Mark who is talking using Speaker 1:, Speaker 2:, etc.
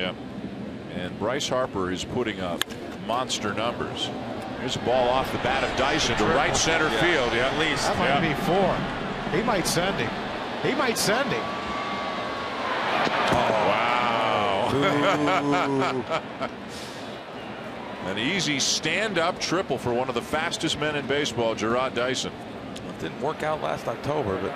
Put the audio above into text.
Speaker 1: Yeah. And Bryce Harper is putting up monster numbers. Here's a ball off the bat of Dyson to right center
Speaker 2: Yeah.
Speaker 1: field. Yeah,
Speaker 2: At least.
Speaker 3: That might
Speaker 1: Yeah.
Speaker 3: be four. He might send him. He might send him.
Speaker 1: Oh Wow. An easy stand-up triple for one of the fastest men in baseball, Jarrod Dyson.
Speaker 2: It didn't work out last October, but